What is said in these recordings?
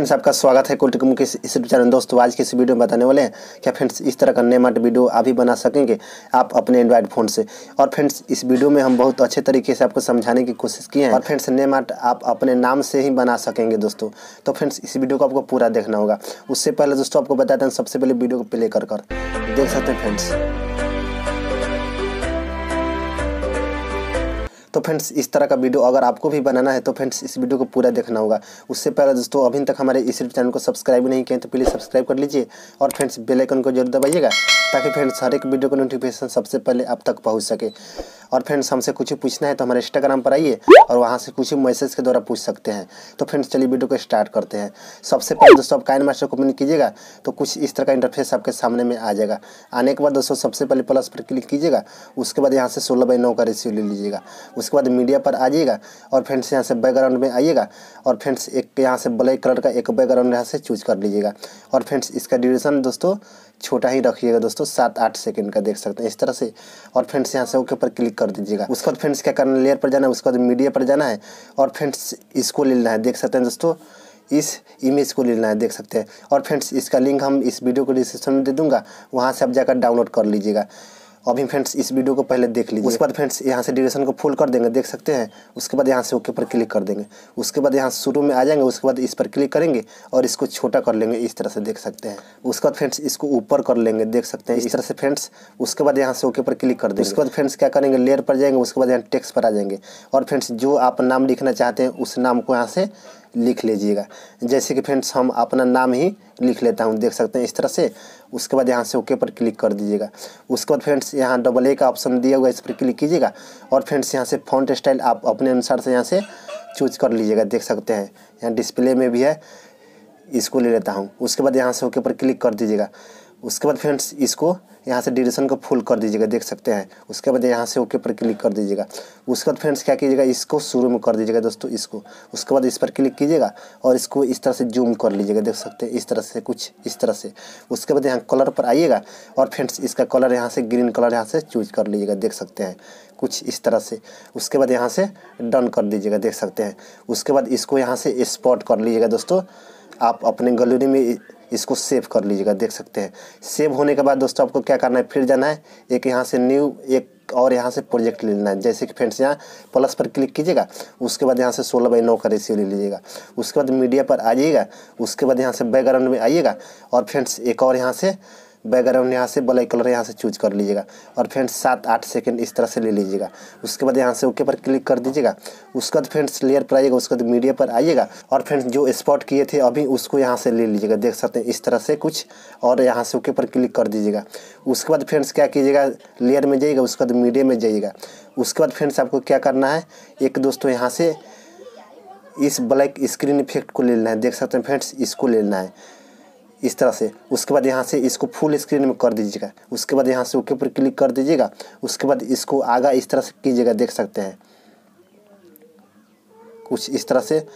Friends, आपका स्वागत है कुलटिकम के इस चैनल। दोस्तों, आज के इस वीडियो में बताने वाले हैं, क्या फ्रेंड्स, इस तरह का नेमाट वीडियो आप भी बना सकेंगे आप अपने एंड्रॉइड फ़ोन से। और फ्रेंड्स, इस वीडियो में हम बहुत अच्छे तरीके से आपको समझाने की कोशिश किए हैं। और फ्रेंड्स नेमाट आप अपने नाम से ही बना सकेंगे दोस्तों। तो फ्रेंड्स, इस वीडियो को आपको पूरा देखना होगा। उससे पहले दोस्तों, आपको बताते हैं सबसे पहले वीडियो को प्ले कर कर देख सकते हैं फ्रेंड्स। तो फ्रेंड्स इस तरह का वीडियो अगर आपको भी बनाना है तो फ्रेंड्स इस वीडियो को पूरा देखना होगा। उससे पहले दोस्तों, अभी तक हमारे इस चैनल को सब्सक्राइब नहीं किए तो प्लीज़ सब्सक्राइब कर लीजिए और फ्रेंड्स बेलाइकन को ज़रूर दबाइएगा, ताकि फ्रेंड्स हर एक वीडियो का नोटिफिकेशन सबसे पहले आप तक पहुँच सके। और फ्रेंड्स हमसे कुछ पूछना है तो हमारे इंस्टाग्राम पर आइए और वहाँ से कुछ मैसेज के द्वारा पूछ सकते हैं। तो फ्रेंड्स चलिए वीडियो को स्टार्ट करते हैं। सबसे पहले दोस्तों, आप काइन मास्टर को ओपन कीजिएगा तो कुछ इस तरह का इंटरफेस आपके सामने में आ जाएगा। आने के बाद दोस्तों, सबसे पहले प्लस पर क्लिक कीजिएगा, उसके बाद यहाँ से सोलह बाई नौ का रेशियो ले लीजिएगा। उसके बाद मीडिया पर आ जाइएगा और फ्रेंड्स यहाँ से बैकग्राउंड में आइएगा और फ्रेंड्स एक यहाँ से ब्लैक कलर का एक बैकग्राउंड यहाँ से चूज़ कर लीजिएगा। और फ्रेंड्स इसका ड्यूरेशन दोस्तों, छोटा ही रखिएगा दोस्तों, सात आठ सेकंड का देख सकते हैं, इस तरह से। और फ्रेंड्स यहाँ से ओके पर क्लिक कर दीजिएगा। उसके बाद फ्रेंड्स क्या करना है लेयर पर जाना है, उसके बाद मीडिया पर जाना है और फ्रेंड्स इसको ले लेना है। देख सकते हैं दोस्तों, इस इमेज को लेना है, देख सकते हैं। और फ्रेंड्स इसका लिंक हम इस वीडियो को डिस्क्रिप्शन में दे दूँगा, वहाँ से आप जाकर डाउनलोड कर लीजिएगा। अभी फ्रेंड्स इस वीडियो को पहले देख लीजिए। उसके बाद फ्रेंड्स यहाँ से ड्यूरेशन को फुल कर देंगे देख सकते हैं। उसके बाद यहाँ से ओके पर क्लिक कर देंगे। उसके बाद यहाँ शुरू में आ जाएँगे उसके बाद इस पर क्लिक करेंगे और इसको छोटा कर लेंगे इस तरह से देख सकते हैं। उसके बाद फ्रेंड्स इसको ऊपर कर लेंगे देख सकते हैं। इस तरह से फ्रेंड्स उसके बाद यहाँ से ओके पर क्लिक कर देंगे। उसके बाद फ्रेंड्स क्या करेंगे? लेयर पर जाएँगे उसके बाद यहाँ टेक्स पर आ जाएँगे। और फ्रेंड्स जो आप नाम लिखना चाहते हैं उस नाम को यहाँ से लिख लीजिएगा। जैसे कि फ्रेंड्स, हम अपना नाम ही लिख लेता हूँ, देख सकते हैं इस तरह से। उसके बाद यहाँ से ओके पर क्लिक कर दीजिएगा। उसके बाद फ्रेंड्स, यहाँ डबल ए का ऑप्शन दिया हुआ है, इस पर क्लिक कीजिएगा। और फ्रेंड्स, यहाँ से फॉन्ट स्टाइल आप अपने अनुसार से यहाँ से चूज़ कर लीजिएगा, देख सकते हैं। यहाँ डिस्प्ले में भी है, इसको ले लेता हूँ। उसके बाद यहाँ से ओके पर क्लिक कर दीजिएगा। उसके बाद फ्रेंड्स इसको यहाँ से ड्यूरेशन को फुल कर दीजिएगा, देख सकते हैं। उसके बाद यहाँ से ओके पर क्लिक कर दीजिएगा। उसके बाद फ्रेंड्स क्या कीजिएगा, इसको शुरू में कर दीजिएगा दोस्तों, इसको। उसके बाद इस पर क्लिक कीजिएगा और इसको इस तरह से जूम कर लीजिएगा, देख सकते हैं, इस तरह से, कुछ इस तरह से। उसके बाद यहाँ कलर पर आइएगा और फ्रेंड्स इसका कलर यहाँ से, ग्रीन कलर यहाँ से चूज़ कर लीजिएगा, देख सकते हैं, कुछ इस तरह से। उसके बाद यहाँ से डन कर दीजिएगा, देख सकते हैं। उसके बाद इसको यहाँ से स्पॉट कर लीजिएगा दोस्तों। आप अपने गैलरी में इसको सेव कर लीजिएगा, देख सकते हैं। सेव होने के बाद दोस्तों आपको क्या करना है? फिर जाना है, एक यहाँ से न्यू, एक और यहाँ से प्रोजेक्ट ले लेना है। जैसे कि फ्रेंड्स, यहाँ प्लस पर क्लिक कीजिएगा, उसके बाद यहाँ से सोलह बाई नौ का रेशियो ले लीजिएगा। उसके बाद मीडिया पर आ जाइएगा उसके बाद यहाँ से बैकग्राउंड में आइएगा। और फ्रेंड्स, एक और यहाँ से बैकग्राउंड यहाँ से ब्लैक कलर यहाँ से चूज़ कर लीजिएगा। और फ्रेंड्स सात, आठ सेकंड इस तरह से ले लीजिएगा। उसके बाद यहाँ से ओके पर क्लिक कर दीजिएगा। उसके बाद फ्रेंड्स लेयर पर आइएगा, उसके बाद मीडिया पर आइएगा। और फ्रेंड्स जो स्पॉट किए थे अभी उसको यहाँ से ले लीजिएगा। देख सकते हैं, इस तरह से कुछ। और यहाँ से ओके पर क्लिक कर दीजिएगा। उसके बाद फ्रेंड्स क्या कीजिएगा? लेयर में जाइएगा, उसके बाद मीडिया में जाइएगा। उसके बाद फ्रेंड्स आपको क्या करना है? एक दोस्तों यहाँ से इस ब्लैक स्क्रीन इफ़ेक्ट को ले लेना है। देख सकते हैं फ्रेंड्स इसको ले लेना है। इस तरह से। उसके बाद यहाँ से इसको फुल स्क्रीन में कर दीजिएगा। उसके बाद यहाँ से ओके पर क्लिक कर दीजिएगा। उसके बाद इसको आगा इस तरह से कीजिएगा, देख सकते हैं। कुछ इस तरह से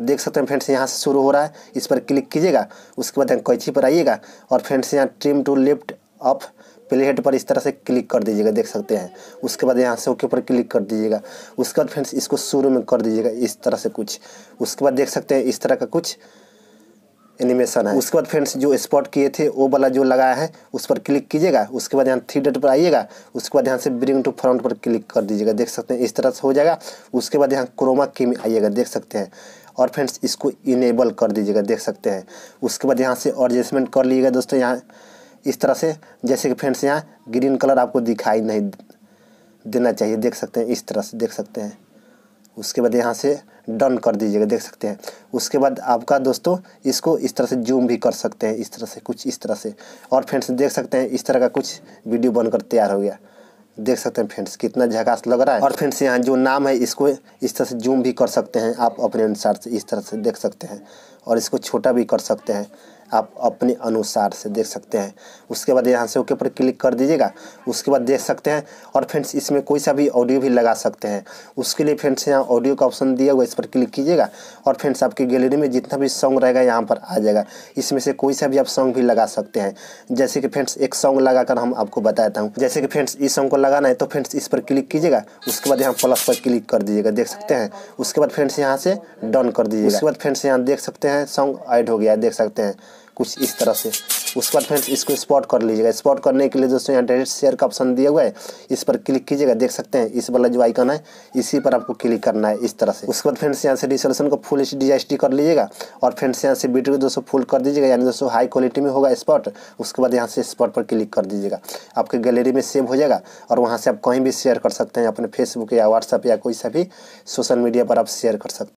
देख सकते हैं फ्रेंड्स, यहाँ से शुरू हो रहा है। इस पर क्लिक कीजिएगा। उसके बाद यहाँ कैची पर आइएगा। और फ्रेंड्स, यहाँ trim to left up playhead पर इस तरह से क्लिक कर दीजिएगा, देख सकते हैं। उसके बाद यहाँ से ओके पर क्लिक कर दीजिएगा। उसके बाद फ्रेंड्स, इसको शुरू में कर दीजिएगा, इस तरह से कुछ। उसके बाद देख सकते हैं इस तरह का कुछ। एनिमेशन है। उसके बाद फ्रेंड्स जो स्पॉट किए थे, वो वाला जो लगाया है, उस पर क्लिक कीजिएगा। उसके बाद यहाँ थ्री डॉट पर आइएगा। उसके बाद यहाँ से ब्रिंग टू फ्रंट पर क्लिक कर दीजिएगा। देख सकते हैं, इस तरह से हो जाएगा। उसके बाद यहाँ क्रोमा की में आइएगा। देख सकते हैं। और फ्रेंड्स, इसको इनेबल कर दीजिएगा। देख सकते हैं। उसके बाद यहाँ से एडजस्टमेंट कर लीजिएगा दोस्तों। यहाँ इस तरह से, जैसे कि फ्रेंड्स, यहाँ ग्रीन कलर आपको दिखाई नहीं देना चाहिए। देख सकते हैं, इस तरह से देख सकते हैं। उसके बाद यहाँ से डन कर दीजिएगा, देख सकते हैं। उसके बाद आपका दोस्तों, इसको इस तरह से जूम भी कर सकते हैं, इस तरह से, कुछ इस तरह से। और फ्रेंड्स देख सकते हैं, इस तरह का कुछ वीडियो बनकर तैयार हो गया। देख सकते हैं फ्रेंड्स कितना झकास लग रहा है। और फ्रेंड्स यहाँ जो नाम है, इसको इस तरह से जूम भी कर सकते हैं। आप अपने अनुसार से इस तरह से देख सकते हैं। और इसको छोटा भी कर सकते हैं। आप अपने अनुसार से देख सकते हैं। उसके बाद यहाँ से ओके पर क्लिक कर दीजिएगा। उसके बाद देख सकते हैं। और फ्रेंड्स, इसमें कोई सा भी ऑडियो भी लगा सकते हैं। उसके लिए फ्रेंड्स, यहाँ ऑडियो का ऑप्शन दिया हुआ इस पर क्लिक कीजिएगा। और फ्रेंड्स, आपकी गैलरी में जितना भी सॉन्ग रहेगा, यहाँ पर आ जाएगा। इसमें से कोई सा भी आप सॉन्ग भी लगा सकते हैं। जैसे कि फ्रेंड्स, एक सॉन्ग लगाकर हम आपको बताता हूँ। जैसे कि फ्रेंड्स, इस सॉन्ग को लगाना है तो फ्रेंड्स, इस पर क्लिक कीजिएगा। उसके बाद यहाँ प्लस पर क्लिक कर दीजिएगा, देख सकते हैं। उसके बाद फ्रेंड्स, यहाँ से डन कर दीजिएगा। उसके बाद फ्रेंड्स, यहाँ देख सकते हैं। सॉन्ग ऐड हो गया है देख सकते हैं, कुछ इस तरह से। उसके बाद फ्रेंड्स इसको स्पॉट कर लीजिएगा। स्पॉट करने के लिए दोस्तों, यहाँ डायरेक्ट शेयर का ऑप्शन दिया हुआ है। इस पर क्लिक कीजिएगा, देख सकते हैं, इस वाला जो आइकन है, इसी पर आपको क्लिक करना है, इस तरह से। उसके बाद फ्रेंड्स यहाँ से रिजोल्यूशन को फुल एच डी कर लीजिएगा, और फ्रेंड्स यहाँ से वीडियो को दोस्तों फुल कर दीजिएगा, यानी दोस्तों हाई क्वालिटी में होगा स्पॉट उसके बाद यहाँ से स्पॉट पर क्लिक कर दीजिएगा। आपके गैलरी में सेव हो जाएगा, और वहाँ से आप कहीं भी शेयर कर सकते हैं, अपने फेसबुक या व्हाट्सअप या कोई सा भी सोशल मीडिया पर आप शेयर कर सकते हैं।